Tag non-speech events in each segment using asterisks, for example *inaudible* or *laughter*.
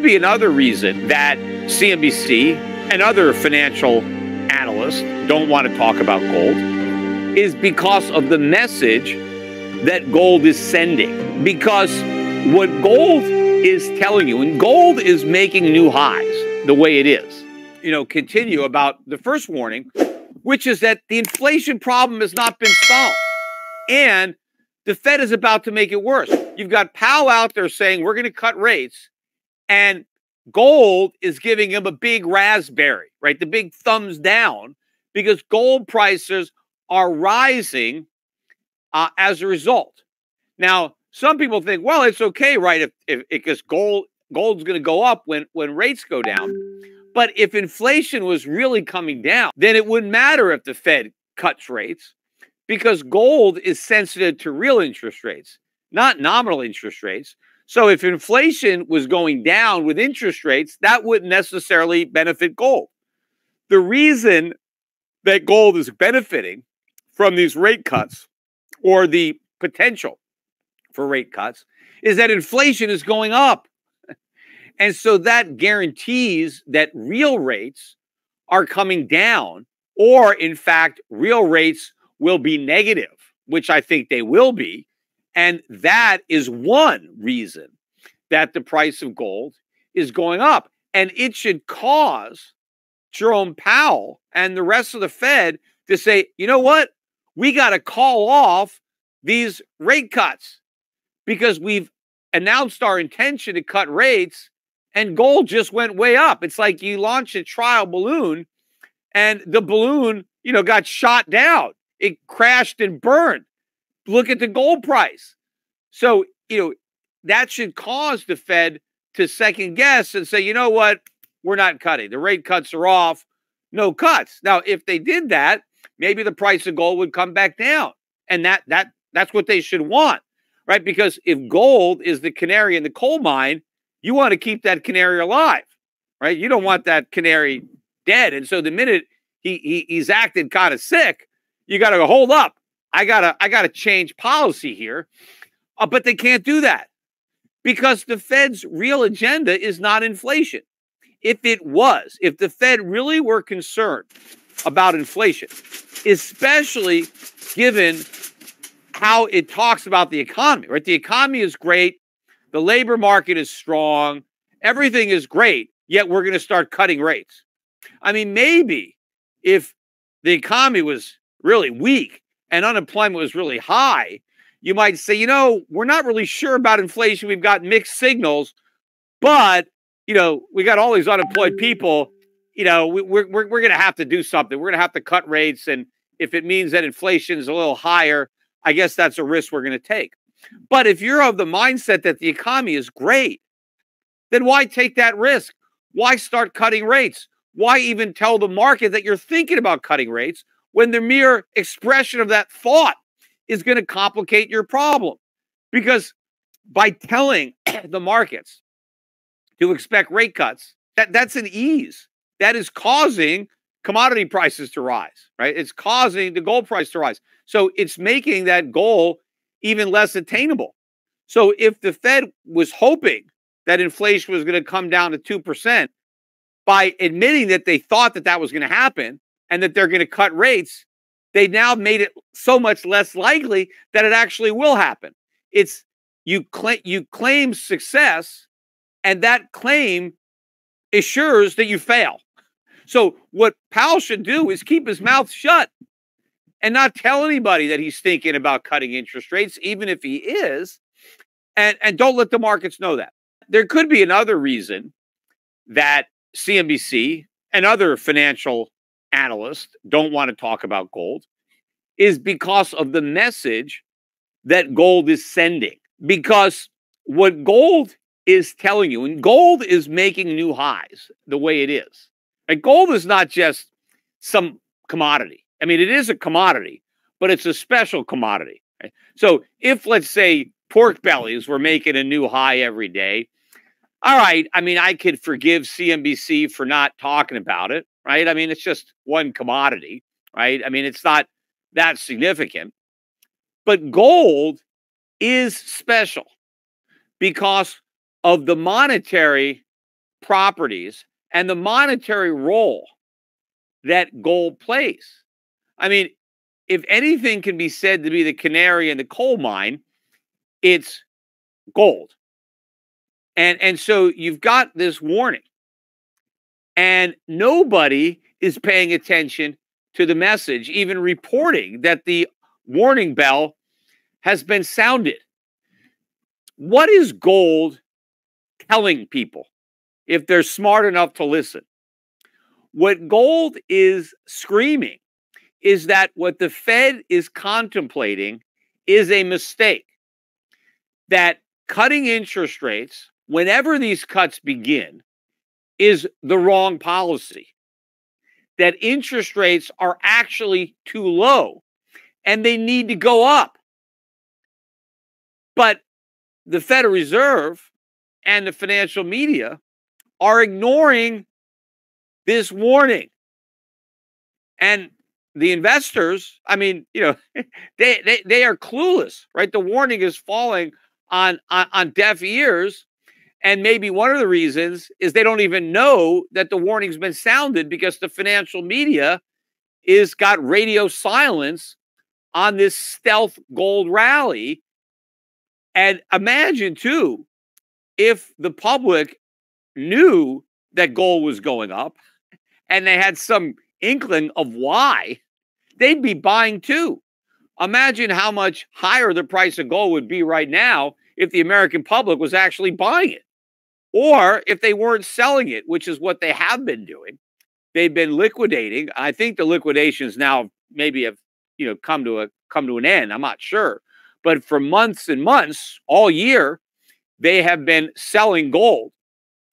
could be another reason that CNBC and other financial analysts don't want to talk about gold is because of the message that gold is sending. Because what gold is telling you, and gold is making new highs the way it is, you know, continue about the first warning, which is that the inflation problem has not been solved. And the Fed is about to make it worse. You've got Powell out there saying we're going to cut rates, and gold is giving him a big raspberry, right? The big thumbs down because gold prices are rising uh, as a result. Now, some people think, well, it's okay, right? If, if because gold gold's going to go up when when rates go down. But if inflation was really coming down, then it wouldn't matter if the Fed cuts rates because gold is sensitive to real interest rates, not nominal interest rates. So if inflation was going down with interest rates, that wouldn't necessarily benefit gold. The reason that gold is benefiting from these rate cuts or the potential for rate cuts is that inflation is going up. And so that guarantees that real rates are coming down, or in fact, real rates will be negative, which I think they will be. And that is one reason that the price of gold is going up. And it should cause Jerome Powell and the rest of the Fed to say, you know what? We got to call off these rate cuts because we've announced our intention to cut rates and gold just went way up. It's like you launched a trial balloon and the balloon, you know, got shot down. It crashed and burned. Look at the gold price. So, you know, that should cause the Fed to second guess and say, you know what? We're not cutting. The rate cuts are off. No cuts. Now, if they did that, maybe the price of gold would come back down. And that that that's what they should want. Right? Because if gold is the canary in the coal mine, you want to keep that canary alive, right? You don't want that canary dead. And so the minute he, he he's acted kind of sick, you got to hold up. I gotta I gotta change policy here, uh, but they can't do that because the Fed's real agenda is not inflation. If it was, if the Fed really were concerned about inflation, especially given how it talks about the economy, right? The economy is great. The labor market is strong. Everything is great, yet we're going to start cutting rates. I mean, maybe if the economy was really weak and unemployment was really high, you might say, you know, we're not really sure about inflation. We've got mixed signals, but, you know, we got all these unemployed people. You know, we, we're, we're, we're going to have to do something. We're going to have to cut rates. And if it means that inflation is a little higher, I guess that's a risk we're going to take. But if you're of the mindset that the economy is great, then why take that risk? Why start cutting rates? Why even tell the market that you're thinking about cutting rates when the mere expression of that thought is going to complicate your problem? Because by telling *clears throat* the markets to expect rate cuts, that, that's an ease. That is causing commodity prices to rise, right? It's causing the gold price to rise. So it's making that goal even less attainable. So if the Fed was hoping that inflation was going to come down to 2%, by admitting that they thought that that was going to happen and that they're going to cut rates, they now made it so much less likely that it actually will happen. It's you claim you claim success, and that claim assures that you fail. So what Powell should do is keep his mouth shut and not tell anybody that he's thinking about cutting interest rates, even if he is, and, and don't let the markets know that. There could be another reason that CNBC and other financial analysts don't want to talk about gold is because of the message that gold is sending. Because what gold is telling you, and gold is making new highs the way it is. And gold is not just some commodity. I mean, it is a commodity, but it's a special commodity. Right? So if, let's say, pork bellies were making a new high every day, all right. I mean, I could forgive CNBC for not talking about it, right? I mean, it's just one commodity, right? I mean, it's not that significant. But gold is special because of the monetary properties and the monetary role that gold plays. I mean, if anything can be said to be the canary in the coal mine, it's gold. And and so you've got this warning. And nobody is paying attention to the message, even reporting that the warning bell has been sounded. What is gold telling people if they're smart enough to listen? What gold is screaming is that what the Fed is contemplating is a mistake. That cutting interest rates, whenever these cuts begin, is the wrong policy. That interest rates are actually too low and they need to go up. But the Federal Reserve and the financial media are ignoring this warning. And the investors, I mean, you know, *laughs* they, they, they are clueless, right? The warning is falling on, on, on deaf ears. And maybe one of the reasons is they don't even know that the warning's been sounded because the financial media is got radio silence on this stealth gold rally. And imagine too, if the public knew that gold was going up and they had some inkling of why, they'd be buying too. Imagine how much higher the price of gold would be right now if the American public was actually buying it or if they weren't selling it, which is what they have been doing. They've been liquidating. I think the liquidations now maybe have you know come to a come to an end. I'm not sure, but for months and months, all year, they have been selling gold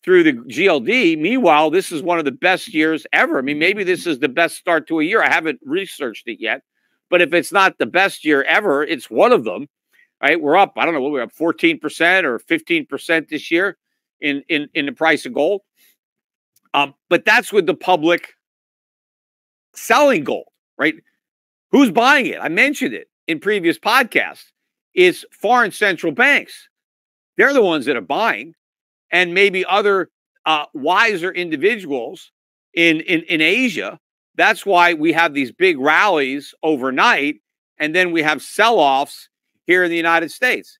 through the GLD. Meanwhile, this is one of the best years ever. I mean, maybe this is the best start to a year. I haven't researched it yet, but if it's not the best year ever, it's one of them. Right? We're up. I don't know. what We're up 14% or 15% this year in in in the price of gold. Um, but that's with the public selling gold, right? Who's buying it? I mentioned it in previous podcasts. It's foreign central banks. They're the ones that are buying, and maybe other uh, wiser individuals in, in in Asia. That's why we have these big rallies overnight, and then we have sell-offs here in the United States.